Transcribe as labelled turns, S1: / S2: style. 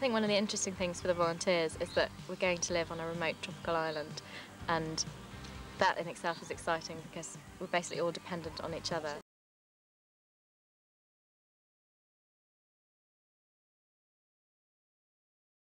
S1: think one of the interesting things for the volunteers is that we're going to live on a remote tropical island and that in itself is exciting because we're basically all dependent on each other.